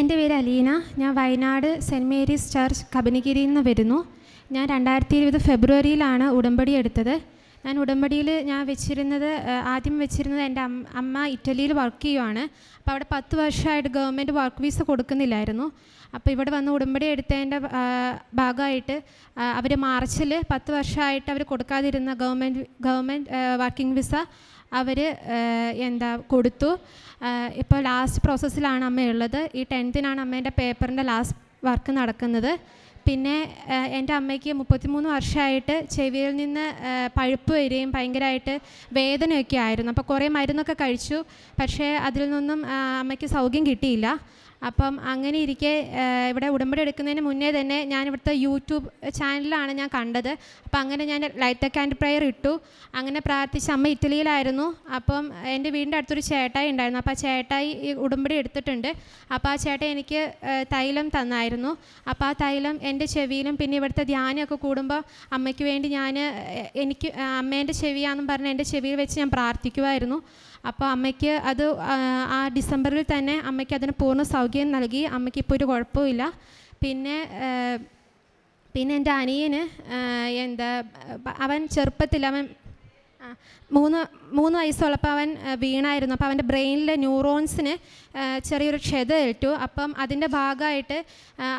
എന്റെ പേര് അലീന. ഞാൻ വയനാട് സെന്റ് മേരീസ് ചർച്ച് കബനിഗിരിയിൽ നിന്ന് വരുന്നു. ഞാൻ രണ്ടായിരത്തി ഇരുപത് ഫെബ്രുവരിയിലാണ് ഉടമ്പടി എടുത്തത്. ഞാൻ ഉടമ്പടിയിൽ ഞാൻ വെച്ചിരുന്നത് ആദ്യം വെച്ചിരുന്നത് എന്റെ അമ്മ ഇറ്റലിയിൽ വർക്ക് ചെയ്യുവാണ്. അപ്പോൾ അവിടെ പത്ത് വർഷമായിട്ട് ഗവൺമെന്റ് വർക്ക് വിസ കൊടുക്കുന്നില്ലായിരുന്നു. അപ്പോൾ ഇവിടെ വന്ന് ഉടമ്പടി എടുത്തതിന്റെ ഭാഗമായിട്ട് അവർ മാർച്ചിൽ പത്ത് വർഷമായിട്ട് അവർ കൊടുക്കാതിരുന്ന ഗവൺമെന്റ് ഗവൺമെന്റ് വർക്കിംഗ് വിസ അവർ എന്താ കൊടുത്തു. ഇപ്പോൾ ലാസ്റ്റ് പ്രോസസ്സിലാണ് അമ്മയുള്ളത് ഈ ടെൻത്തിനാണ് അമ്മേന്റെ പേപ്പറിന്റെ ലാസ്റ്റ് വർക്ക് നടക്കുന്നത്. പിന്നെ എന്റെ അമ്മയ്ക്ക് മുപ്പത്തിമൂന്ന് വർഷമായിട്ട് ചെവിയിൽ നിന്ന് പഴുപ്പ് വരികയും ഭയങ്കരമായിട്ട് വേദനയൊക്കെ ആയിരുന്നു. അപ്പോൾ കുറേ മരുന്നൊക്കെ കഴിച്ചു. പക്ഷേ അതിൽ നിന്നും അമ്മയ്ക്ക് സൗഖ്യം കിട്ടിയില്ല. അപ്പം അങ്ങനെ ഇരിക്കെ ഇവിടെ ഉടമ്പടി എടുക്കുന്നതിന് മുന്നേ തന്നെ ഞാൻ ഇവിടുത്തെ യൂട്യൂബ് ചാനലിലാണ് ഞാൻ കണ്ടത്. അപ്പം അങ്ങനെ ഞാൻ ലൈറ്റ് ആൻഡ് പ്രയർ ഇട്ടു. അങ്ങനെ പ്രാർത്ഥിച്ച് അമ്മ ഇറ്റലിയിലായിരുന്നു. അപ്പം എന്റെ വീടിന്റെ അടുത്തൊരു ചേട്ടായി ഉണ്ടായിരുന്നു. അപ്പോൾ ആ ചേട്ടായി ഈ ഉടമ്പടി എടുത്തിട്ടുണ്ട്. അപ്പോൾ ആ ചേട്ടൻ എനിക്ക് തൈലം തന്നായിരുന്നു. അപ്പോൾ ആ തൈലം എന്റെ ചെവിയിലും പിന്നെ ഇവിടുത്തെ ധ്യാനമൊക്കെ കൂടുമ്പോൾ അമ്മയ്ക്ക് വേണ്ടി ഞാൻ എനിക്ക് അമ്മേന്റെ ചെവിയാണെന്നും പറഞ്ഞ് എന്റെ ചെവിയിൽ വെച്ച് ഞാൻ പ്രാർത്ഥിക്കുമായിരുന്നു അപ്പോൾ അമ്മയ്ക്ക് അത് ആ, ഡിസംബറിൽ തന്നെ അമ്മയ്ക്ക് അതിന് പൂർണ സൗകര്യം നൽകി. അമ്മയ്ക്ക് ഇപ്പോൾ ഒരു കുഴപ്പമില്ല പിന്നെ പിന്നെ എന്റെ അനിയന് എന്താ അവൻ ചെറുപ്പത്തിൽ അവൻ മൂന്ന് മൂന്ന് വയസ്സുള്ളപ്പോൾ അവൻ വീണായിരുന്നു. അപ്പോൾ അവന്റെ ബ്രെയിനിലെ ന്യൂറോൺസിന് ചെറിയൊരു ക്ഷത ഏറ്റു അപ്പം അതിന്റെ ഭാഗമായിട്ട്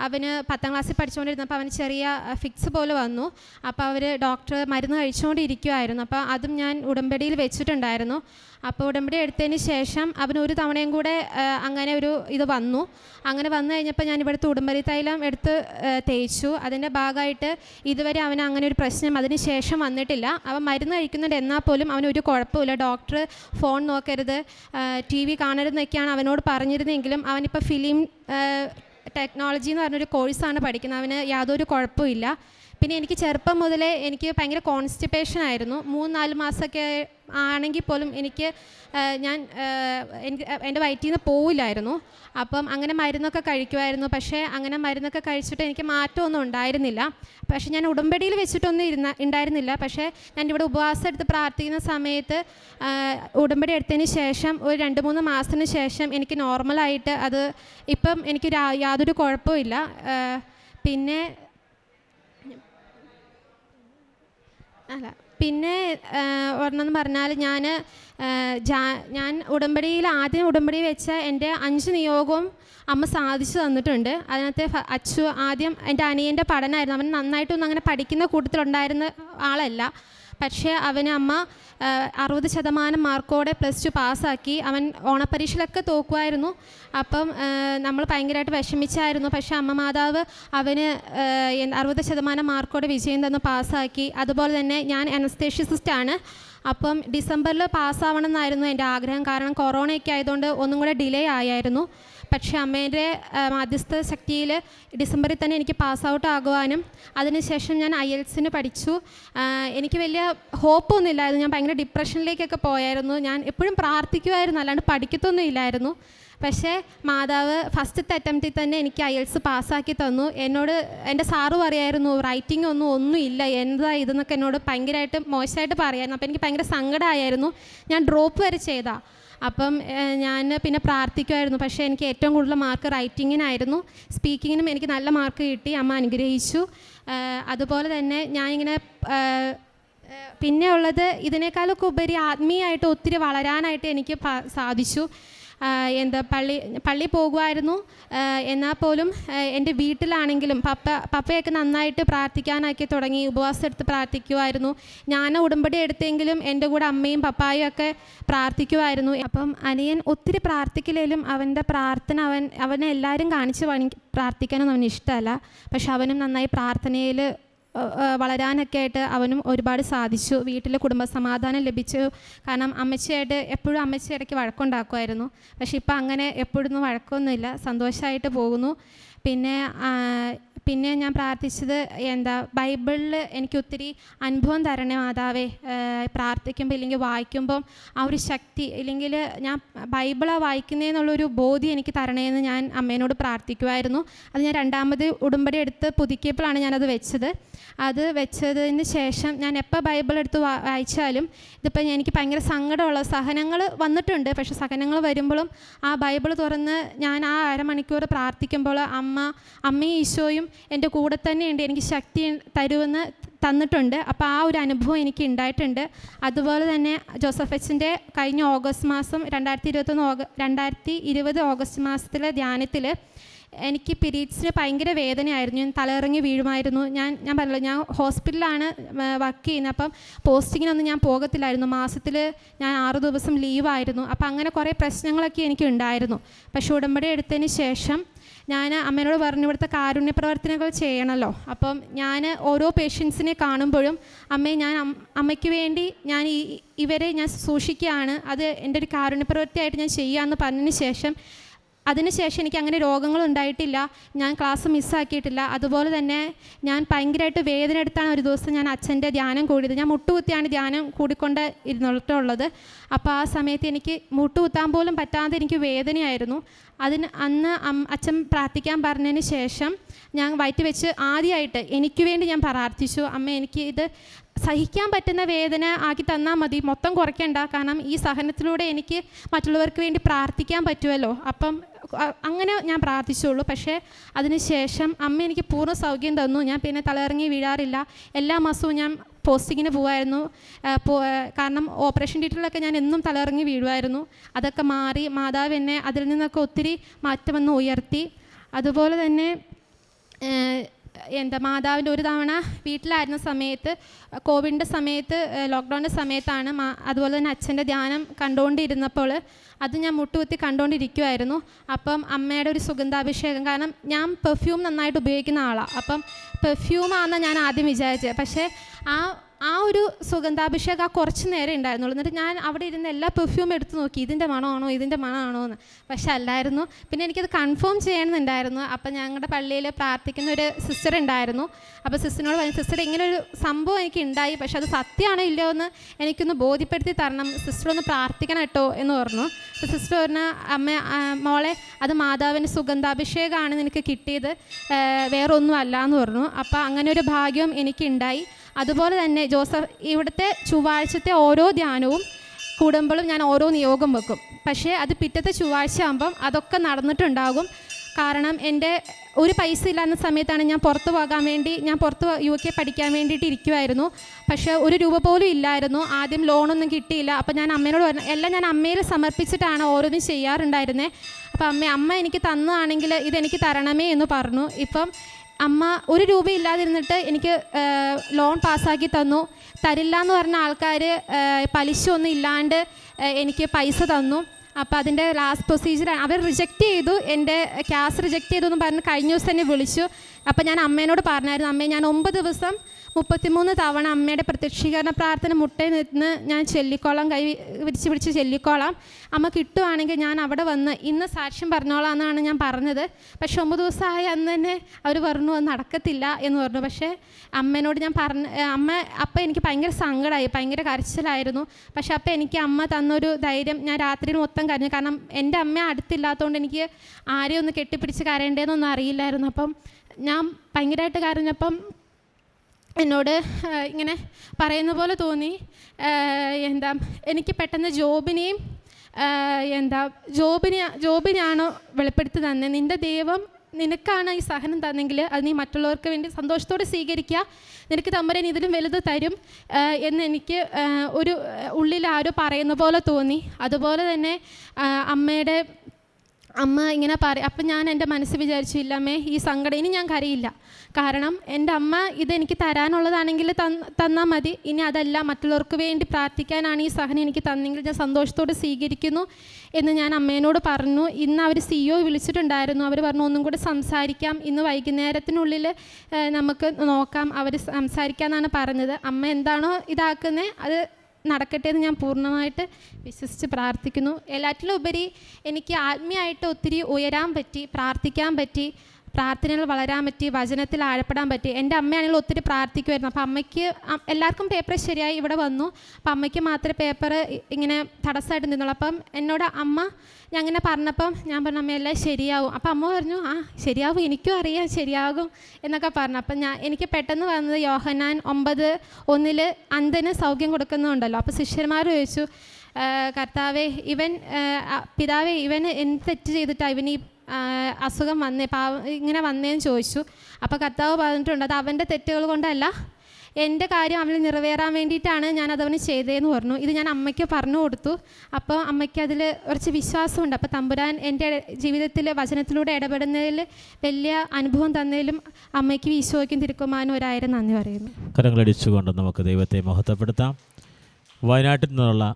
അവന് പത്താം ക്ലാസ്സിൽ പഠിച്ചുകൊണ്ടിരുന്നപ്പോൾ അവന് ചെറിയ ഫിക്സ് പോലെ വന്നു. അപ്പോൾ അവർ ഡോക്ടർ മരുന്ന് കഴിച്ചുകൊണ്ടിരിക്കുമായിരുന്നു അപ്പോൾ അതും ഞാൻ ഉടമ്പടിയിൽ വെച്ചിട്ടുണ്ടായിരുന്നു. അപ്പോൾ ഉടമ്പടി എടുത്തതിന് ശേഷം അവന് ഒരു തവണയും കൂടെ അങ്ങനെ ഒരു ഇത് വന്നു. അങ്ങനെ വന്നു കഴിഞ്ഞപ്പോൾ ഞാൻ ഇവിടുത്തെ ഉടമ്പടി തൈലം എടുത്ത് തേച്ചു. അതിന്റെ ഭാഗമായിട്ട് ഇതുവരെ അവന് അങ്ങനെ ഒരു പ്രശ്നം അതിന് ശേഷം വന്നിട്ടില്ല. അവൻ മരുന്ന് കഴിക്കുന്നുണ്ട് എന്നാൽ പോലും അവനൊരു കുഴപ്പമില്ല. ഡോക്ടർ ഫോൺ നോക്കരുത്. ടി വി കാണരുതെന്നൊക്കെയാണ് അവനോട് പറഞ്ഞിരുന്നെങ്കിലും അവനിപ്പോൾ ഫിലിം ടെക്നോളജി എന്ന് പറഞ്ഞൊരു കോഴ്സാണ് പഠിക്കുന്നത്. അവന് യാതൊരു കുഴപ്പമില്ല. പിന്നെ എനിക്ക് ചെറുപ്പം മുതലേ എനിക്ക് ഭയങ്കര കോൺസ്റ്റിപ്പേഷൻ ആയിരുന്നു. മൂന്ന് നാല് മാസമൊക്കെ ആണെങ്കിൽ പോലും എനിക്ക് ഞാൻ എന്റെ വയറ്റിൽ നിന്ന് പോവില്ലായിരുന്നു. അപ്പം അങ്ങനെ മരുന്നൊക്കെ കഴിക്കുമായിരുന്നു. പക്ഷേ അങ്ങനെ മരുന്നൊക്കെ കഴിച്ചിട്ട് എനിക്ക് മാറ്റമൊന്നും ഉണ്ടായിരുന്നില്ല. പക്ഷേ ഞാൻ ഉടമ്പടിയിൽ വെച്ചിട്ടൊന്നും ഇരുന്ന ഉണ്ടായിരുന്നില്ല. പക്ഷേ ഞാൻ ഇവിടെ ഉപവാസം എടുത്ത് പ്രാർത്ഥിക്കുന്ന സമയത്ത് ഉടമ്പടി എടുത്തതിന് ശേഷം ഒരു രണ്ട് മൂന്ന് മാസത്തിന് ശേഷം എനിക്ക് നോർമലായിട്ട് അത് ഇപ്പം എനിക്ക് യാതൊരു കുഴപ്പമില്ല പിന്നെ അല്ല. പിന്നെ ഒരെണ്ണം പറഞ്ഞാൽ ഞാൻ ഞാൻ ഉടമ്പടിയിൽ ആദ്യം ഉടമ്പടി വെച്ച എന്റെ അഞ്ച് നിയോഗവും അമ്മ സാധിച്ചു തന്നിട്ടുണ്ട്. അതിനകത്ത് അച്ചു ആദ്യം എന്റെ അനിയന്റെ പഠനമായിരുന്നു അവൻ നന്നായിട്ടൊന്നും അങ്ങനെ പഠിക്കുന്ന കൂട്ടത്തിലുണ്ടായിരുന്ന ആളല്ല. പക്ഷേ അവന് അമ്മ അറുപത് ശതമാനം മാർക്കോടെ പ്ലസ് ടു പാസ്സാക്കി. അവൻ ഓണപ്പരീക്ഷയിലൊക്കെ തോക്കുമായിരുന്നു അപ്പം നമ്മൾ ഭയങ്കരമായിട്ട് വിഷമിച്ചായിരുന്നു. പക്ഷേ അമ്മ മാതാവ് അവന് അറുപത് ശതമാനം മാർക്കോടെ വിജയം തന്നു പാസ്സാക്കി. അതുപോലെ തന്നെ ഞാൻ അനസ്തേഷ്യസിസ്റ്റാണ് അപ്പം ഡിസംബറിൽ പാസ്സാവണം എന്നായിരുന്നു എന്റെ ആഗ്രഹം. കാരണം കൊറോണയൊക്കെ ആയതുകൊണ്ട് ഒന്നും കൂടെ ഡിലേ ആയായിരുന്നു. പക്ഷേ അമ്മേന്റെ മാധ്യസ്ഥ ശക്തിയിൽ ഡിസംബറിൽ തന്നെ എനിക്ക് പാസ് ഔട്ട് ആകുവാനും അതിനുശേഷം ഞാൻ ഐ എൽസിന് പഠിച്ചു. എനിക്ക് വലിയ ഹോപ്പൊന്നും ഇല്ലായിരുന്നു. ഞാൻ ഭയങ്കര ഡിപ്രഷനിലേക്കൊക്കെ പോയായിരുന്നു. ഞാൻ എപ്പോഴും പ്രാർത്ഥിക്കുമായിരുന്നു. അല്ലാണ്ട് പഠിക്കത്തൊന്നും ഇല്ലായിരുന്നു. പക്ഷേ മാതാവ് ഫസ്റ്റത്തെ അറ്റംപ്റ്റിൽ തന്നെ എനിക്ക് ഐ എൽസ് പാസ്സാക്കി തന്നു. എന്നോട് എന്റെ സാറ് പറയായിരുന്നു റൈറ്റിംഗ് ഒന്നും ഇല്ല. എന്താ ഇതെന്നൊക്കെ എന്നോട് ഭയങ്കരമായിട്ട് മോശമായിട്ട് പറയായിരുന്നു. അപ്പോൾ എനിക്ക് ഭയങ്കര സങ്കടമായിരുന്നു. ഞാൻ ഡ്രോപ്പ് വരെ ചെയ്താ. അപ്പം ഞാൻ പിന്നെ പ്രാർത്ഥിക്കുമായിരുന്നു പക്ഷേ എനിക്ക് ഏറ്റവും കൂടുതൽ മാർക്ക് റൈറ്റിങ്ങിനായിരുന്നു. സ്പീക്കിങ്ങിനും എനിക്ക് നല്ല മാർക്ക് കിട്ടി. അമ്മ അനുഗ്രഹിച്ചു. അതുപോലെ തന്നെ ഏഹ്, പിന്നെ ഉള്ളത് ഇതിനേക്കാളൊക്കെ ഉപരി ആത്മീയമായിട്ട് ഒത്തിരി വളരാനായിട്ട് എനിക്ക് സാധിച്ചു. എന്താ പള്ളി പള്ളി പോകുമായിരുന്നു എന്നാൽ പോലും എന്റെ വീട്ടിലാണെങ്കിലും പപ്പ പപ്പയൊക്കെ നന്നായിട്ട് പ്രാർത്ഥിക്കാനാക്കി തുടങ്ങി ഉപവാസം എടുത്ത് പ്രാർത്ഥിക്കുമായിരുന്നു ഞാൻ ഉടമ്പടി എടുത്തെങ്കിലും എന്റെ കൂടെ അമ്മയും പപ്പായും ഒക്കെ പ്രാർത്ഥിക്കുമായിരുന്നു അപ്പം അനിയൻ ഒത്തിരി പ്രാർത്ഥിക്കില്ലെങ്കിലും അവന്റെ പ്രാർത്ഥന അവൻ അവനെ എല്ലാവരും കാണിച്ച് പ്രാർത്ഥിക്കാനൊന്നും അവന് ഇഷ്ടമല്ല. പക്ഷെ അവനും നന്നായി പ്രാർത്ഥനയിൽ വളരാനൊക്കെ ആയിട്ട് അവനും ഒരുപാട് സാധിച്ചു. വീട്ടിൽ കുടുംബസമാധാനം ലഭിച്ചു. കാരണം അമ്മച്ചിയായിട്ട് എപ്പോഴും അമ്മച്ചി ഇടയ്ക്ക് വഴക്കുണ്ടാക്കുമായിരുന്നു. പക്ഷെ ഇപ്പം അങ്ങനെ എപ്പോഴൊന്നും വഴക്കൊന്നുമില്ല. സന്തോഷമായിട്ട് പോകുന്നു. പിന്നെ പിന്നെ ഞാൻ പ്രാർത്ഥിച്ചത് എന്താ ബൈബിളിൽ എനിക്ക് ഒത്തിരി അനുഭവം തരണേ മാതാവേ. പ്രാർത്ഥിക്കുമ്പോൾ ഇല്ലെങ്കിൽ വായിക്കുമ്പം ആ ഒരു ശക്തി ഇല്ലെങ്കിൽ ഞാൻ ബൈബിളാണ് വായിക്കുന്നതെന്നുള്ളൊരു ബോധ്യം എനിക്ക് തരണേന്ന് ഞാൻ അമ്മേനോട് പ്രാർത്ഥിക്കുമായിരുന്നു അത് ഞാൻ രണ്ടാമത് ഉടുമ്പടി എടുത്ത് പുതുക്കിയപ്പോഴാണ് ഞാനത് വെച്ചത്. അത് വെച്ചതിന് ശേഷം ഞാൻ എപ്പോൾ ബൈബിൾ എടുത്ത് വായിച്ചാലും ഇതിപ്പോൾ എനിക്ക് ഭയങ്കര സങ്കടമുള്ള സഹനങ്ങൾ വന്നിട്ടുണ്ട്. പക്ഷേ സഹനങ്ങൾ വരുമ്പോഴും ആ ബൈബിൾ തുറന്ന് ഞാൻ ആ അരമണിക്കൂർ പ്രാർത്ഥിക്കുമ്പോൾ അമ്മ അമ്മയും ഈശോയും എന്റെ കൂടെ തന്നെയുണ്ട്. എനിക്ക് ശക്തി തരുമെന്ന് തന്നിട്ടുണ്ട്. അപ്പോൾ ആ ഒരു അനുഭവം എനിക്ക് ഉണ്ടായിട്ടുണ്ട്. അതുപോലെ തന്നെ ജോസഫ് എച്ചിന്റെ കഴിഞ്ഞ ഓഗസ്റ്റ് മാസം രണ്ടായിരത്തി ഇരുപത്തൊന്ന് ഓഗ രണ്ടായിരത്തി ഇരുപത് ഓഗസ്റ്റ് മാസത്തിലെ ധ്യാനത്തിൽ എനിക്ക് പിരീഡ്സിന് ഭയങ്കര വേദനയായിരുന്നു. ഞാൻ തലയിറങ്ങി വീഴുമായിരുന്നു. ഞാൻ ഞാൻ പറഞ്ഞല്ലോ ഞാൻ ഹോസ്പിറ്റലിലാണ് വർക്ക് ചെയ്യുന്നത്. അപ്പം പോസ്റ്റിങ്ങിനൊന്നും ഞാൻ പോകത്തില്ലായിരുന്നു. മാസത്തിൽ ഞാൻ ആറ് ദിവസം ലീവായിരുന്നു അപ്പം അങ്ങനെ കുറേ പ്രശ്നങ്ങളൊക്കെ എനിക്ക് ഉണ്ടായിരുന്നു. പക്ഷേ ഉടമ്പടി എടുത്തതിന് ശേഷം ഞാൻ അമ്മേനോട് പറഞ്ഞു ഇവിടുത്തെ കാരുണ്യ പ്രവർത്തനങ്ങൾ ചെയ്യണമല്ലോ അപ്പം ഞാൻ ഓരോ പേഷ്യൻസിനെ കാണുമ്പോഴും അമ്മയെ ഞാൻ അമ്മയ്ക്ക് വേണ്ടി ഞാൻ ഈ ഇവരെ ഞാൻ സൂക്ഷിക്കുകയാണ്. അത് എന്റെ ഒരു കാരുണ്യ പ്രവൃത്തിയായിട്ട് ഞാൻ ചെയ്യാമെന്ന് പറഞ്ഞതിന് ശേഷം അതിനുശേഷം എനിക്ക് അങ്ങനെ രോഗങ്ങൾ ഉണ്ടായിട്ടില്ല ഞാൻ ക്ലാസ് മിസ്സാക്കിയിട്ടില്ല അതുപോലെ തന്നെ ഞാൻ ഭയങ്കരമായിട്ട് വേദന എടുത്താണ് ഒരു ദിവസം ഞാൻ അച്ഛന്റെ ധ്യാനം കൂടിയത്. ഞാൻ മുട്ടുകുത്തിയാണ് ധ്യാനം കൂടിക്കൊണ്ട് ഇരുന്നിട്ടുള്ളത്. അപ്പോൾ ആ സമയത്ത് എനിക്ക് മുട്ടുകുത്താൻ പോലും പറ്റാതെ എനിക്ക് വേദനയായിരുന്നു. അതിന് അന്ന് അച്ഛൻ പ്രാർത്ഥിക്കാൻ പറഞ്ഞതിന് ശേഷം ഞാൻ വയറ്റി വെച്ച് ആദ്യമായിട്ട് എനിക്ക് വേണ്ടി ഞാൻ പ്രാർത്ഥിച്ചു. അമ്മ എനിക്ക് ഇത് സഹിക്കാൻ പറ്റുന്ന വേദന ആക്കി തന്നാൽ മതി. മൊത്തം കുറയ്ക്കണ്ട. കാരണം ഈ സഹനത്തിലൂടെ എനിക്ക് മറ്റുള്ളവർക്ക് വേണ്ടി പ്രാർത്ഥിക്കാൻ പറ്റുമല്ലോ. അപ്പം അങ്ങനെ ഞാൻ പ്രാർത്ഥിച്ചുള്ളൂ. പക്ഷേ അതിനുശേഷം അമ്മ എനിക്ക് പൂർണ സൗഖ്യം തന്നു. ഞാൻ പിന്നെ തലയിറങ്ങി വീഴാറില്ല. എല്ലാ മാസവും ഞാൻ പോസ്റ്റിങ്ങിന് പോകുമായിരുന്നു ആ, പോ- ആ, കാരണം ഓപ്പറേഷൻ തിയേറ്ററിലൊക്കെ ഞാൻ എന്നും തലയിറങ്ങി വീഴുമായിരുന്നു. അതൊക്കെ മാറി മാതാവ് എന്നെ അതിൽ നിന്നൊക്കെ ഒത്തിരി മാറ്റം വന്ന് ഉയർത്തി. അതുപോലെ തന്നെ എന്താ മാതാവിന്റെ ഒരു തവണ വീട്ടിലായിരുന്ന സമയത്ത് കോവിഡിന്റെ സമയത്ത് ലോക്ക്ഡൗണിന്റെ സമയത്താണ് മാ അതുപോലെ തന്നെ അച്ഛന്റെ ധ്യാനം കണ്ടുകൊണ്ടിരുന്നപ്പോൾ അത് ഞാൻ മുട്ടുകുത്തി കണ്ടുകൊണ്ടിരിക്കുമായിരുന്നു അപ്പം അമ്മയുടെ ഒരു സുഗന്ധാഭിഷേകം. കാരണം ഞാൻ പെർഫ്യൂം നന്നായിട്ട് ഉപയോഗിക്കുന്ന ആളാണ് അപ്പം പെർഫ്യൂമാണെന്ന് ഞാൻ ആദ്യം വിചാരിച്ചത്. പക്ഷേ ആ ആ ഒരു സുഗന്ധാഭിഷേകം ആ കുറച്ച് നേരം ഉണ്ടായിരുന്നുള്ളൂ. എന്നിട്ട് ഞാൻ അവിടെ ഇരുന്ന് എല്ലാ പെർഫ്യൂം എടുത്ത് നോക്കി. ഇതിന്റെ മണമാണോ? ഇതിന്റെ മണമാണോ എന്ന്. പക്ഷെ അല്ലായിരുന്നു. പിന്നെ എനിക്കത് കൺഫേം ചെയ്യണമെന്നുണ്ടായിരുന്നു. അപ്പം ഞങ്ങളുടെ പള്ളിയിൽ പ്രാർത്ഥിക്കുന്ന ഒരു സിസ്റ്റർ ഉണ്ടായിരുന്നു. അപ്പോൾ സിസ്റ്ററിനോട് പറഞ്ഞു സിസ്റ്റർ ഇങ്ങനെ ഒരു സംഭവം എനിക്ക് ഉണ്ടായി പക്ഷെ അത് സത്യമാണോ ഇല്ലയോ എന്ന് എനിക്കൊന്ന് ബോധ്യപ്പെടുത്തി തരണം. സിസ്റ്റർ ഒന്ന് പ്രാർത്ഥിക്കണം കേട്ടോ എന്ന് പറഞ്ഞു. അപ്പോൾ സിസ്റ്റർ പറഞ്ഞ അമ്മ മോളെ അത് മാതാവിന്റെ സുഗന്ധാഭിഷേകമാണ് നിനക്ക് കിട്ടിയത് വേറൊന്നും അല്ല എന്ന് പറഞ്ഞു. അപ്പോൾ അങ്ങനെ ഒരു ഭാഗ്യം എനിക്കുണ്ടായി. അതുപോലെ തന്നെ ജോസഫ് ഇവിടുത്തെ ചൊവ്വാഴ്ചത്തെ ഓരോ ധ്യാനവും കൂടുമ്പോഴും ഞാൻ ഓരോ നിയോഗം വെക്കും. പക്ഷേ അത് പിറ്റത്തെ ചൊവ്വാഴ്ച ആകുമ്പം അതൊക്കെ നടന്നിട്ടുണ്ടാകും. കാരണം എന്റെ ഒരു പൈസ ഇല്ലാത്ത സമയത്താണ് ഞാൻ പുറത്ത് പോകാൻ വേണ്ടി ഞാൻ പുറത്ത് യു കെ പഠിക്കാൻ വേണ്ടിയിട്ട് ഇരിക്കുമായിരുന്നു പക്ഷേ ഒരു രൂപ പോലും ഇല്ലായിരുന്നു. ആദ്യം ലോണൊന്നും കിട്ടിയില്ല. അപ്പോൾ ഞാൻ അമ്മേനോട് പറഞ്ഞു എല്ലാം ഞാൻ അമ്മയിൽ സമർപ്പിച്ചിട്ടാണ് ഓരോന്നും ചെയ്യാറുണ്ടായിരുന്നത് അപ്പോൾ അമ്മ അമ്മ എനിക്ക് തന്നതാണെങ്കിൽ ഇതെനിക്ക് തരണമേ എന്ന് പറഞ്ഞു. ഇപ്പം അമ്മ ഒരു രൂപ ഇല്ലാതിരുന്നിട്ട് എനിക്ക് ലോൺ പാസ്സാക്കി തന്നു. തരില്ല എന്ന് പറഞ്ഞ ആൾക്കാർ പലിശ ഒന്നും ഇല്ലാണ്ട് എനിക്ക് പൈസ തന്നു. അപ്പോൾ അതിന്റെ ലാസ്റ്റ് പ്രൊസീജിയർ അവർ റിജക്റ്റ് ചെയ്തു. എന്റെ ക്യാഷ് റിജക്റ്റ് ചെയ്തു എന്ന് പറഞ്ഞ് കഴിഞ്ഞ ദിവസം തന്നെ വിളിച്ചു. അപ്പോൾ ഞാൻ അമ്മേനോട് പറഞ്ഞായിരുന്നു അമ്മേ ഞാൻ ഒമ്പത് ദിവസം മുപ്പത്തിമൂന്ന് തവണ അമ്മയുടെ പ്രത്യക്ഷീകരണ പ്രാർത്ഥന മുട്ടയിൽ നിന്ന് ഞാൻ ചെല്ലിക്കോളാം കൈ വിരിച്ച് പിടിച്ച് ചെല്ലിക്കോളാം. അമ്മ കിട്ടുവാണെങ്കിൽ ഞാൻ അവിടെ വന്ന് ഇന്ന് സാക്ഷ്യം പറഞ്ഞോളാം എന്നാണ് ഞാൻ പറഞ്ഞത്. പക്ഷെ ഒമ്പത് ദിവസമായ അന്ന് തന്നെ അവർ പറഞ്ഞു അത് നടക്കത്തില്ല എന്ന് പറഞ്ഞു. പക്ഷേ അമ്മേനോട് ഞാൻ പറഞ്ഞ അമ്മ അപ്പം എനിക്ക് ഭയങ്കര സങ്കടമായി ഭയങ്കര കരച്ചിലായിരുന്നു. പക്ഷേ അപ്പം എനിക്ക് അമ്മ തന്നൊരു ധൈര്യം ഞാൻ രാത്രിയിൽ മൊത്തം കരഞ്ഞു. കാരണം എന്റെ അമ്മ അടുത്തില്ലാത്തതുകൊണ്ട് എനിക്ക് ആരെയും ഒന്ന് കെട്ടിപ്പിടിച്ച് കരയേണ്ടതെന്നൊന്നും അറിയില്ലായിരുന്നു. അപ്പം ഞാൻ ഭയങ്കരമായിട്ട് കരഞ്ഞപ്പം എന്നോട് ഇങ്ങനെ പറയുന്ന പോലെ തോന്നി. എന്താ എനിക്ക് പെട്ടെന്ന് ജോബിനെയും എന്താ ജോബിനെ ജോബിനെയാണോ വെളിപ്പെടുത്തി തന്നെ? നിന്റെ ദൈവം നിനക്കാണ് ഈ സഹനം തന്നെങ്കിൽ അത് നീ മറ്റുള്ളവർക്ക് വേണ്ടി സന്തോഷത്തോടെ സ്വീകരിക്കുക. നിനക്ക് തമ്പുരാൻ ഇതിലും വലുത് തരും എന്ന് എനിക്ക് ഒരു ഉള്ളിൽ ആരോ പറയുന്ന പോലെ തോന്നി. അതുപോലെ തന്നെ അമ്മയുടെ അമ്മ ഇങ്ങനെ പറയും അപ്പം ഞാൻ എന്റെ മനസ്സ് വിചാരിച്ചു ഇല്ല അമ്മേ ഈ സങ്കടം ഇനി ഞാൻ കരയില്ല. കാരണം എന്റെ അമ്മ ഇതെനിക്ക് തരാനുള്ളതാണെങ്കിൽ തന്നാൽ മതി. ഇനി അതല്ല മറ്റുള്ളവർക്ക് വേണ്ടി പ്രാർത്ഥിക്കാനാണ് ഈ സഹനം എനിക്ക് തന്നെങ്കിൽ ഞാൻ സന്തോഷത്തോടെ സ്വീകരിക്കുന്നു എന്ന് ഞാൻ അമ്മേനോട് പറഞ്ഞു. ഇന്ന് അവർ സി ഒ വിളിച്ചിട്ടുണ്ടായിരുന്നു. അവർ പറഞ്ഞു ഒന്നും കൂടി സംസാരിക്കാം. ഇന്ന് വൈകുന്നേരത്തിനുള്ളിൽ നമുക്ക് നോക്കാം. അവർ സംസാരിക്കാമെന്നാണ് പറഞ്ഞത്. അമ്മ എന്താണോ ഇതാക്കുന്നത് അത് നടക്കട്ടെ എന്ന് ഞാൻ പൂർണമായിട്ട് വിശ്വസിച്ച് പ്രാർത്ഥിക്കുന്നു. എല്ലാറ്റിലും ഉപരി എനിക്ക് ആത്മീയമായിട്ട് ഒത്തിരി ഉയരാൻ പറ്റി പ്രാർത്ഥിക്കാൻ പറ്റി. പ്രാർത്ഥനകൾ വളരാൻ പറ്റി വചനത്തിൽ ആഴപ്പെടാൻ പറ്റി. എന്റെ അമ്മയാണെങ്കിൽ ഒത്തിരി പ്രാർത്ഥിക്കുമായിരുന്നു അപ്പോൾ അമ്മയ്ക്ക് എല്ലാവർക്കും പേപ്പർ ശരിയായി ഇവിടെ വന്നു. അപ്പം അമ്മയ്ക്ക് മാത്രമേ പേപ്പർ ഇങ്ങനെ തടസ്സമായിട്ട് നിന്നുള്ളൂ. അപ്പം എന്നോട് അമ്മ ഞാൻ അങ്ങനെ പറഞ്ഞപ്പം ഞാൻ പറഞ്ഞു അമ്മ എല്ലാം ശരിയാവും. അപ്പം അമ്മ പറഞ്ഞു ആ ശരിയാവും. എനിക്കും അറിയാം ശരിയാകും എന്നൊക്കെ പറഞ്ഞു. അപ്പം ഞാൻ എനിക്ക് പെട്ടെന്ന് വന്നത് യോഹനാൻ ഒമ്പത് ഒന്നിൽ അന്ധന് സൗഖ്യം കൊടുക്കുന്നുണ്ടല്ലോ. അപ്പോൾ ശിഷ്യന്മാർ ചോദിച്ചു "ആ, കർത്താവേ ഇവൻ പിതാവേ ഇവൻ എന്ത് തെറ്റ് ചെയ്തിട്ടാണ് ഇവൻ ഈ അസുഖം വന്നേ പാവ ഇങ്ങനെ വന്നേന്ന് ചോദിച്ചു. അപ്പോൾ കർത്താവ് പറഞ്ഞിട്ടുണ്ട് അത് അവന്റെ തെറ്റുകൾ കൊണ്ടല്ല. എന്റെ കാര്യം അവന് നിറവേറാൻ വേണ്ടിയിട്ടാണ് ഞാൻ അതവന് ചെയ്തതെന്ന് പറഞ്ഞു. ഇത് ഞാൻ അമ്മയ്ക്ക് പറഞ്ഞു കൊടുത്തു. അപ്പോൾ അമ്മയ്ക്ക് അതിൽ കുറച്ച് വിശ്വാസമുണ്ട്. അപ്പോൾ തമ്പുരാൻ എന്റെ ജീവിതത്തിൽ വചനത്തിലൂടെ ഇടപെടുന്നതിൽ വലിയ അനുഭവം തന്നതിലും അമ്മയ്ക്ക് ഈശോയ്ക്കും തിരുക്കുമാനും ഒരായിരം നന്ദി പറയുന്നു. കരങ്ങളടിച്ചുകൊണ്ട് നമുക്ക് ദൈവത്തെ മഹത്വപ്പെടുത്താം. വയനാട്ടിൽ നിന്നുള്ള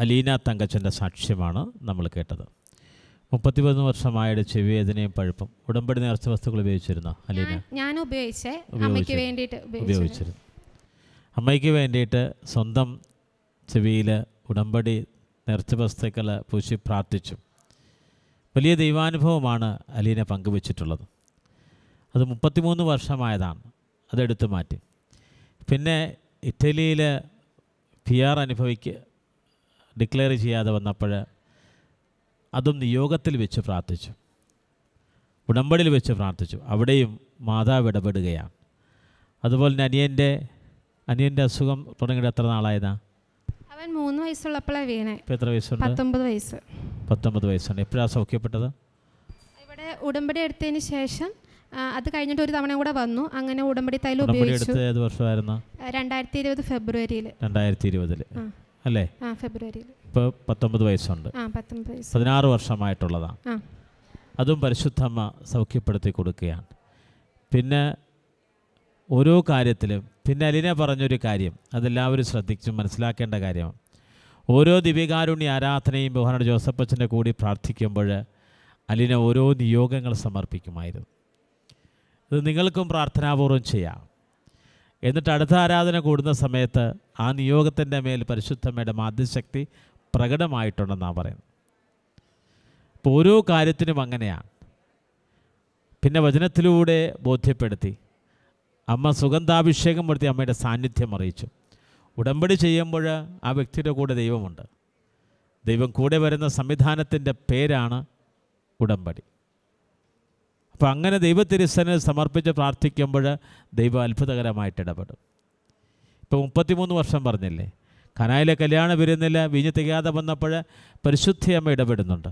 അലീന തങ്കച്ചന്റെ സാക്ഷ്യമാണ് നമ്മൾ കേട്ടത്. മുപ്പത്തിമൂന്ന് വർഷമായിട്ട് ചെവിവേദനയും പഴുപ്പും. ഉടമ്പടി നേർച്ച വസ്തുക്കൾ ഉപയോഗിച്ചിരുന്ന അലീന? ഞാൻ- ഉപയോഗിച്ചേ. അമ്മയ്ക്ക് വേണ്ടിയിട്ട് ഉപയോഗിച്ചു ഉപയോഗിച്ചിരുന്നു? അമ്മയ്ക്ക് വേണ്ടിയിട്ട് സ്വന്തം ചെവിയിൽ ഉടമ്പടി നേർച്ച വസ്തുക്കൾ പൂശി പ്രാർത്ഥിച്ചു. വലിയ ദൈവാനുഭവമാണ് അലീന പങ്കുവച്ചിട്ടുള്ളത്. അത് മുപ്പത്തിമൂന്ന് വർഷമായതാണ്. അതെടുത്തു മാറ്റി. പിന്നെ ഇറ്റലിയിൽ പി ആർ അനുഭവിക്ക് ഡിക്ലെയർ ചെയ്യാതെ വന്നപ്പോൾ അതും നിയോഗത്തിൽ വെച്ച് പ്രാർത്ഥിച്ചു. ഉടമ്പടിയിൽ വെച്ച് പ്രാർത്ഥിച്ചു. അവിടെയും മാതാവ് ഇടപെടുകയാണ്. അതുപോലെ തന്നെ അനിയന്റെ അനിയന്റെ അസുഖം തുടങ്ങിയിട്ട് എത്ര നാളായതാ? അവൻ മൂന്ന് വയസ്സുള്ളപ്പോഴാണ് വീണേ. ഇപ്പം എത്ര വയസ്സുണ്ട്? പത്തൊമ്പത് വയസ്സ്. പത്തൊമ്പത് വയസ്സാണ്. എപ്പോഴാണ് സൗഖ്യപ്പെട്ടത്? ഇവിടെ ഉടമ്പടി എടുത്തതിന് ശേഷം അത് കഴിഞ്ഞിട്ട് ഒരു തവണ കൂടെ വന്നു. അങ്ങനെ ഉടമ്പടി തൈലം ഉപയോഗിച്ചു. എടുത്ത് ഏത് വർഷമായിരുന്നു? രണ്ടായിരത്തി ഇരുപത് ഫെബ്രുവരിയിൽ രണ്ടായിരത്തി ഇരുപതിൽ. അല്ലേ? ഫെബ്രുവരിയിൽ. ഇപ്പോൾ പത്തൊമ്പത് വയസ്സുണ്ട്. പതിനാറ് വർഷമായിട്ടുള്ളതാണ് അതും പരിശുദ്ധമ്മ സൗഖ്യപ്പെടുത്തി കൊടുക്കുകയാണ്. പിന്നെ ഓരോ കാര്യത്തിലും പിന്നെ അലിന പറഞ്ഞൊരു കാര്യം അതെല്ലാവരും ശ്രദ്ധിച്ച് മനസ്സിലാക്കേണ്ട കാര്യമാണ് ഓരോ ദിവ്യകാരുണ്യ ആരാധനയും ബഹുമാനോട് ജോസഫച്ചന്റെ കൂടി പ്രാർത്ഥിക്കുമ്പോൾ അലിന ഓരോ നിയോഗങ്ങൾ സമർപ്പിക്കുമായിരുന്നു. ഇത് നിങ്ങൾക്കും പ്രാർത്ഥനാപൂർവം ചെയ്യാം. എന്നിട്ട് അടുത്ത ആരാധന കൂടുന്ന സമയത്ത് ആ നിയോഗത്തിന്റെ മേൽ പരിശുദ്ധമ്മയുടെ മാധ്യശക്തി പ്രകടമായിട്ടുണ്ടെന്നാണ് പറയുന്നത്. അപ്പോൾ ഓരോ കാര്യത്തിനും അങ്ങനെയാണ്. പിന്നെ വചനത്തിലൂടെ ബോധ്യപ്പെടുത്തി. അമ്മ സുഗന്ധാഭിഷേകം വരുത്തി അമ്മയുടെ സാന്നിധ്യം അറിയിച്ചു. ഉടമ്പടി ചെയ്യുമ്പോൾ ആ വ്യക്തിയുടെ കൂടെ ദൈവമുണ്ട്. ദൈവം കൂടെ വരുന്ന സംവിധാനത്തിന്റെ പേരാണ് ഉടമ്പടി. അപ്പോൾ അങ്ങനെ ദൈവത്തിരുസന് സമർപ്പിച്ച് പ്രാർത്ഥിക്കുമ്പോൾ ദൈവം അത്ഭുതകരമായിട്ട് ഇടപെടും. ഇപ്പോൾ മുപ്പത്തിമൂന്ന് വർഷം പറഞ്ഞില്ലേ? കനായിലെ കല്യാണം വരുന്നില്ല വീഞ്ഞ് തികയാതെ വന്നപ്പോൾ പരിശുദ്ധിയമ്മ ഇടപെടുന്നുണ്ട്.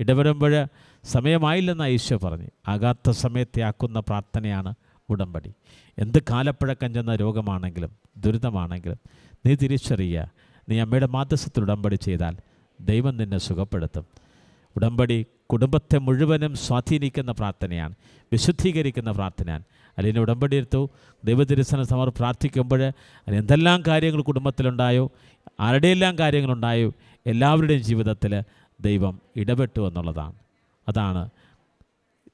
ഇടപെടുമ്പോൾ സമയമായില്ലെന്ന് ഈശോ പറഞ്ഞു. ആകാത്ത സമയത്തെ ആക്കുന്ന പ്രാർത്ഥനയാണ് ഉടമ്പടി. എന്ത് കാലപ്പഴക്കം ചെന്ന രോഗമാണെങ്കിലും ദുരിതമാണെങ്കിലും നീ തിരിച്ചറിയുക നീ അമ്മയുടെ മാധ്യസ്ഥത്തിൽ ഉടമ്പടി ചെയ്താൽ ദൈവം നിന്നെ സുഖപ്പെടുത്തും. ഉടമ്പടി കുടുംബത്തെ മുഴുവനും സ്വാധീനിക്കുന്ന പ്രാർത്ഥനയാണ് വിശുദ്ധീകരിക്കുന്ന പ്രാർത്ഥനയാണ്. അല്ലെങ്കിൽ ഉടമ്പടി എടുത്തു. ദൈവദിരിസന സമർ പ്രാർത്ഥിക്കുമ്പോൾ എന്തെല്ലാം കാര്യങ്ങൾ കുടുംബത്തിലുണ്ടായോ ആരുടെയെല്ലാം കാര്യങ്ങളുണ്ടായോ എല്ലാവരുടെയും ജീവിതത്തിൽ ദൈവം ഇടപെട്ടു എന്നുള്ളതാണ്. അതാണ്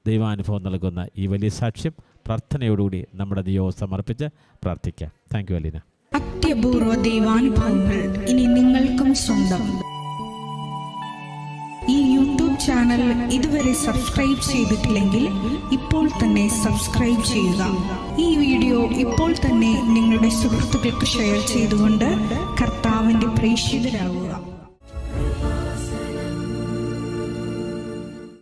ദൈവാനുഭവം നൽകുന്ന ഈ വലിയ സാക്ഷ്യം. പ്രാർത്ഥനയോടുകൂടി നമ്മുടെ നിയോഗം സമർപ്പിച്ച് പ്രാർത്ഥിക്കാം. Thank you Aleena. അത്യപൂർവ ദൈവാനുഭവങ്ങൾ ഇനി നിങ്ങൾക്കും സ്വന്തം. ചാനൽ ഇതുവരെ സബ്സ്ക്രൈബ് ചെയ്തിട്ടില്ലെങ്കിൽ ഇപ്പോൾ തന്നെ സബ്സ്ക്രൈബ് ചെയ്യുക. ഈ വീഡിയോ ഇപ്പോൾ തന്നെ നിങ്ങളുടെ സുഹൃത്തുക്കൾക്ക് ഷെയർ ചെയ്തുകൊണ്ട് കർത്താവിന്റെ പ്രേക്ഷിതരാകുക.